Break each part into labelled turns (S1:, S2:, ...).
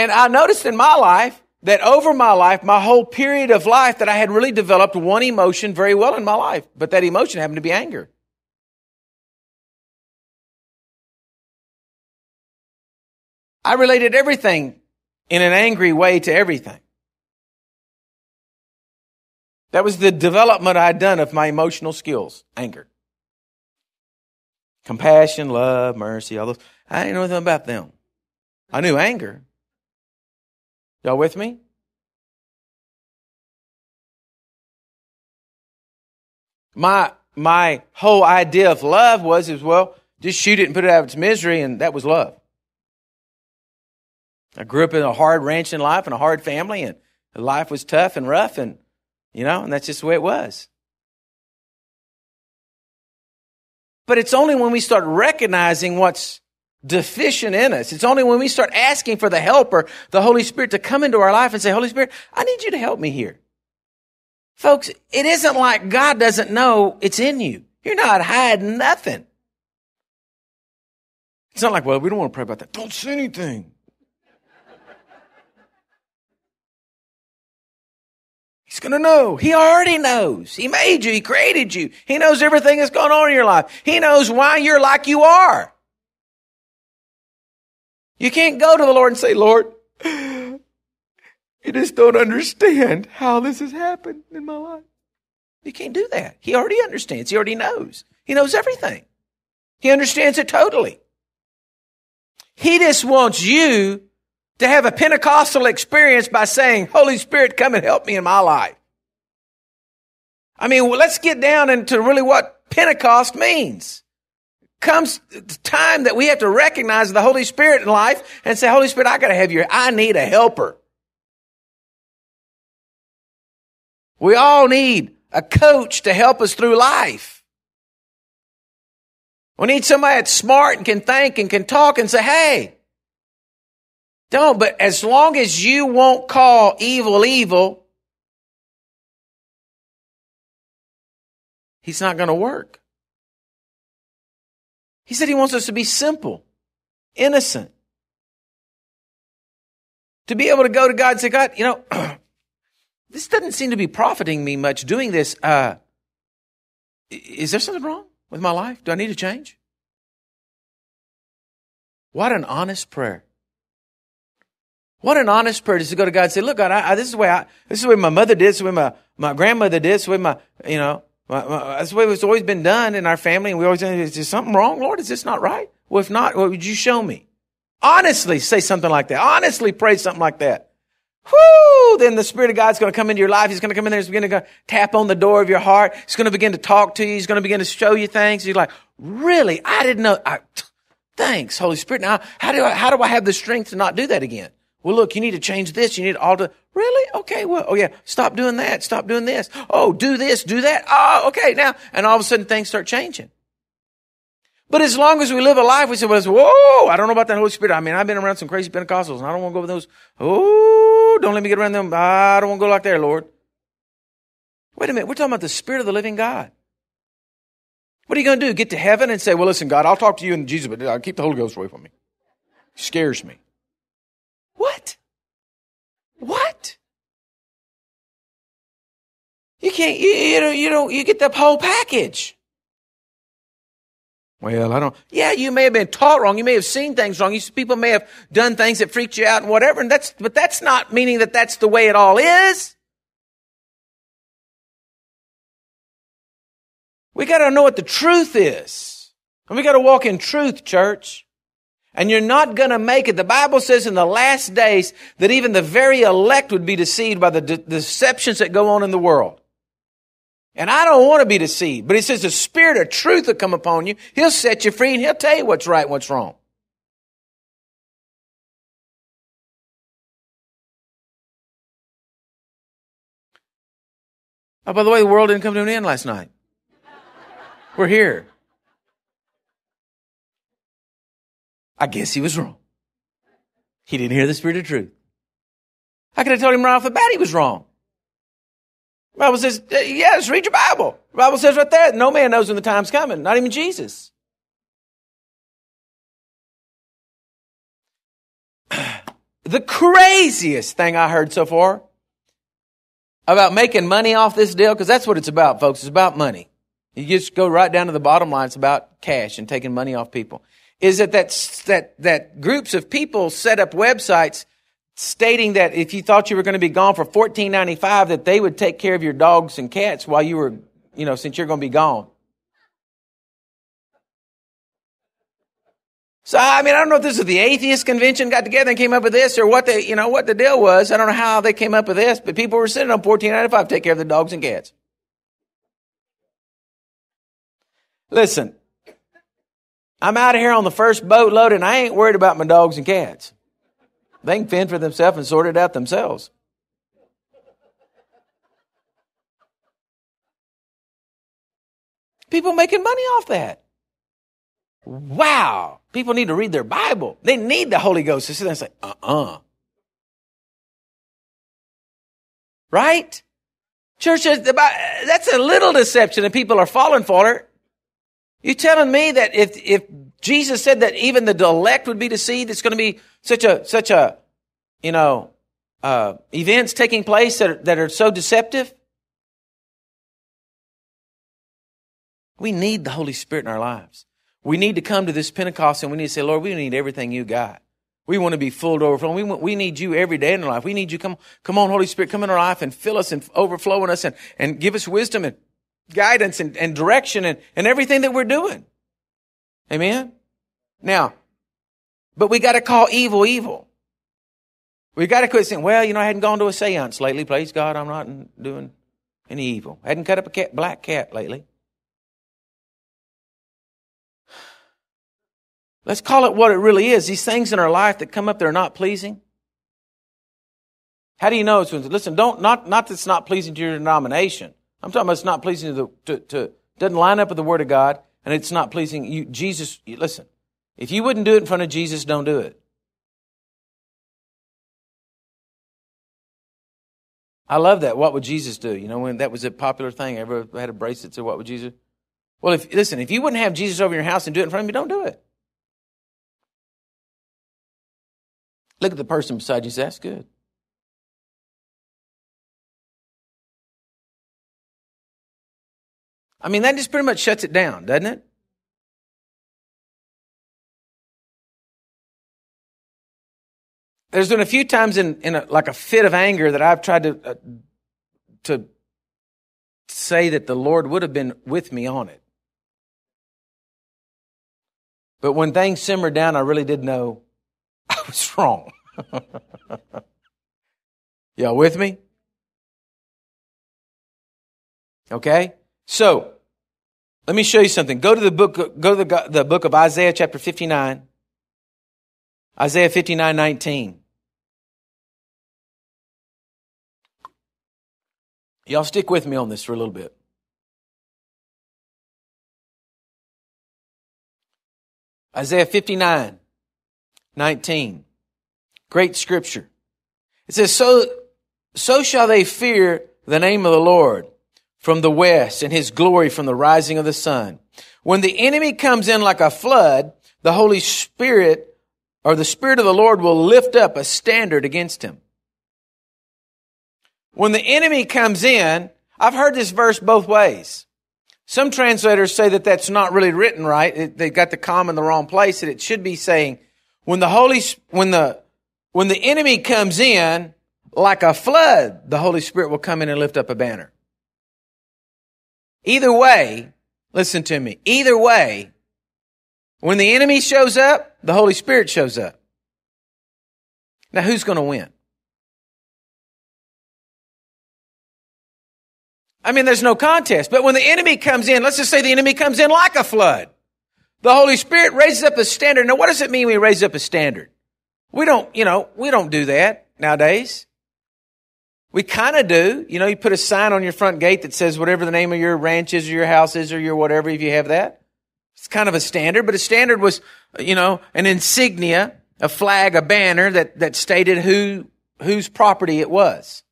S1: And I noticed in my life that over my life, my whole period of life, that I had really developed one emotion very well in my life. But that emotion happened to be anger. I related everything in an angry way to everything. That was the development I'd done of my emotional skills. Anger. Compassion, love, mercy, all those. I didn't know anything about them. I knew anger. Y'all with me? My my whole idea of love was as well, just shoot it and put it out of its misery, and that was love. I grew up in a hard ranching life and a hard family, and life was tough and rough, and you know, and that's just the way it was. But it's only when we start recognizing what's deficient in us. It's only when we start asking for the helper, the Holy Spirit, to come into our life and say, Holy Spirit, I need you to help me here. Folks, it isn't like God doesn't know it's in you. You're not hiding nothing. It's not like, well, we don't want to pray about that. Don't say anything. He's going to know. He already knows. He made you. He created you. He knows everything that's going on in your life. He knows why you're like you are. You can't go to the Lord and say, Lord, you just don't understand how this has happened in my life. You can't do that. He already understands. He already knows. He knows everything. He understands it totally. He just wants you to have a Pentecostal experience by saying, Holy Spirit, come and help me in my life. I mean, well, let's get down into really what Pentecost means. Comes the time that we have to recognize the Holy Spirit in life and say, Holy Spirit, I gotta have your, I need a helper. We all need a coach to help us through life. We need somebody that's smart and can think and can talk and say, hey, don't, but as long as you won't call evil evil, he's not going to work. He said he wants us to be simple, innocent. To be able to go to God and say, God, you know, this doesn't seem to be profiting me much doing this. Uh, is there something wrong with my life? Do I need to change? What an honest prayer. What an honest prayer is to go to God and say, look, God, I, I, this is the way I, this is the way my mother did, this is the way my, my grandmother did, this is the way my, you know, that's the way it's always been done in our family. And we always, is there something wrong, Lord? Is this not right? Well, if not, what would you show me? Honestly say something like that. Honestly pray something like that. Whoo! Then the Spirit of God's going to come into your life. He's going to come in there. He's going to tap on the door of your heart. He's going to begin to talk to you. He's going to begin to show you things. You're like, really? I didn't know. I, thanks, Holy Spirit. Now, how do I, how do I have the strength to not do that again? Well, look, you need to change this. You need all to. Really? Okay. Well, oh yeah. Stop doing that. Stop doing this. Oh, do this, do that. Oh, okay. Now, and all of a sudden things start changing. But as long as we live a life, we say, well, whoa, I don't know about that Holy Spirit. I mean, I've been around some crazy Pentecostals and I don't want to go with those. Oh, don't let me get around them. I don't want to go like there, Lord. Wait a minute. We're talking about the Spirit of the living God. What are you going to do? Get to heaven and say, well, listen, God, I'll talk to you in Jesus, but I'll keep the Holy Ghost away from me. scares me. What? What? You can't, you, you know, you don't, you get the whole package. Well, I don't, yeah, you may have been taught wrong. You may have seen things wrong. You, people may have done things that freaked you out and whatever. And that's, but that's not meaning that that's the way it all is. We got to know what the truth is. And we got to walk in truth, church. And you're not going to make it. The Bible says in the last days that even the very elect would be deceived by the de- deceptions that go on in the world. And I don't want to be deceived, but it says the spirit of truth will come upon you. He'll set you free and he'll tell you what's right and what's wrong. Oh, by the way, the world didn't come to an end last night. We're here. I guess he was wrong. He didn't hear the spirit of truth. I could have told him right off the bat he was wrong. The Bible says, uh, yes, read your Bible. The Bible says right there, no man knows when the time's coming, not even Jesus. the craziest thing I heard so far about making money off this deal, because that's what it's about, folks. It's about money. You just go right down to the bottom line. It's about cash and taking money off people. Is that that, that, that groups of people set up websites stating that if you thought you were going to be gone for fourteen ninety five, that they would take care of your dogs and cats while you were, you know, since you're going to be gone. So I mean, I don't know if this is the atheist convention got together and came up with this, or what the you know what the deal was. I don't know how they came up with this, but people were sitting on fourteen ninety five take care of the dogs and cats. Listen, I'm out of here on the first boatload, and I ain't worried about my dogs and cats. They can fend for themselves and sort it out themselves. People making money off that. Wow. People need to read their Bible. They need the Holy Ghost to sit there and say, uh uh-uh. uh Right? Church, that's a little deception and people are falling for it. You telling me that if, if Jesus said that even the elect would be deceived, it's going to be such a, such a, you know, uh, events taking place that are, that are so deceptive? We need the Holy Spirit in our lives. We need to come to this Pentecost and we need to say, Lord, we need everything you got. We want to be full to overflow. We, want, we need you every day in our life. We need you. Come, come on, Holy Spirit, come in our life and fill us and overflow in us and, and give us wisdom and guidance and, and direction and, and everything that we're doing. Amen? Now, but we got to call evil evil. We got to quit saying, well, you know, I hadn't gone to a seance lately. Praise God, I'm not doing any evil. I hadn't cut up a cat, black cat lately. Let's call it what it really is. These things in our life that come up that are not pleasing. How do you know it's listen? Don't not not that it's not pleasing to your denomination. I'm talking about it's not pleasing to the to, to doesn't line up with the Word of God, and it's not pleasing you. Jesus, listen. If you wouldn't do it in front of Jesus, don't do it. I love that. What would Jesus do? You know, when that was a popular thing. Ever had a bracelet to what would Jesus? Well, if listen, if you wouldn't have Jesus over your house and do it in front of me, don't do it. Look at the person beside you say, That's good. I mean, that just pretty much shuts it down, doesn't it? There's been a few times in, in a, like a fit of anger that I've tried to, uh, to say that the Lord would have been with me on it. But when things simmered down, I really did know I was wrong. Y'all with me? Okay? So, let me show you something. Go to the book, go to the, the book of Isaiah chapter 59. Isaiah 59, 19. Y'all stick with me on this for a little bit. Isaiah 59, 19. Great scripture. It says, so, so shall they fear the name of the Lord from the west and his glory from the rising of the sun. When the enemy comes in like a flood, the Holy Spirit or the Spirit of the Lord will lift up a standard against him. When the enemy comes in, I've heard this verse both ways. Some translators say that that's not really written right. They got the comma in the wrong place. That it should be saying, when the Holy, when the when the enemy comes in like a flood, the Holy Spirit will come in and lift up a banner. Either way, listen to me. Either way, when the enemy shows up, the Holy Spirit shows up. Now who's going to win? I mean, there's no contest. But when the enemy comes in, let's just say the enemy comes in like a flood. The Holy Spirit raises up a standard. Now, what does it mean we raise up a standard? We don't, you know, we don't do that nowadays. We kind of do. You know, you put a sign on your front gate that says whatever the name of your ranch is or your house is or your whatever, if you have that. It's kind of a standard, but a standard was, you know, an insignia, a flag, a banner that, that stated who, whose property it was.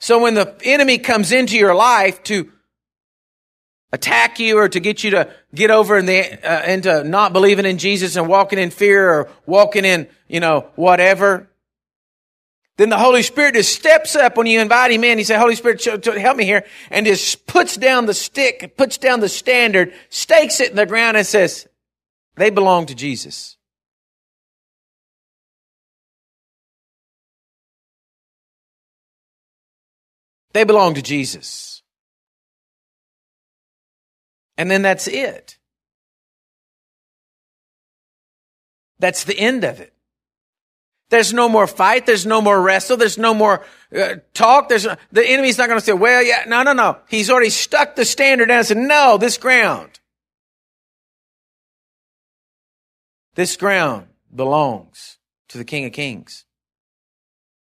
S1: So when the enemy comes into your life to attack you or to get you to get over in the, uh, into not believing in Jesus and walking in fear or walking in, you know, whatever. Then the Holy Spirit just steps up when you invite Him in. He say, Holy Spirit, help me here. And just puts down the stick, puts down the standard, stakes it in the ground and says, they belong to Jesus. They belong to Jesus. And then that's it. That's the end of it. There's no more fight. There's no more wrestle. There's no more uh, talk. There's no, the enemy's not going to say, "Well, yeah, no, no, no." He's already stuck the standard down and said, "No, this ground, this ground belongs to the King of Kings.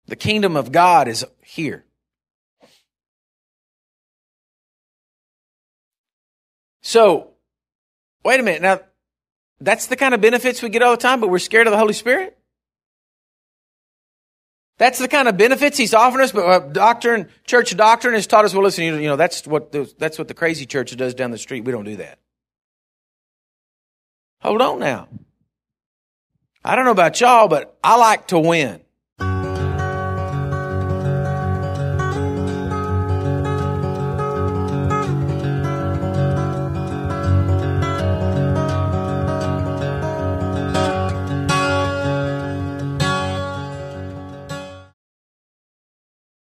S1: The kingdom of God is here." So, wait a minute. Now, that's the kind of benefits we get all the time, but we're scared of the Holy Spirit? That's the kind of benefits he's offering us, but uh, doctrine, church doctrine has taught us, well, listen, you know, that's what the, that's what the crazy church does down the street. We don't do that. Hold on now. I don't know about y'all, but I like to win.